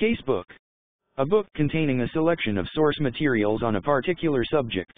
Casebook. A book containing a selection of source materials on a particular subject.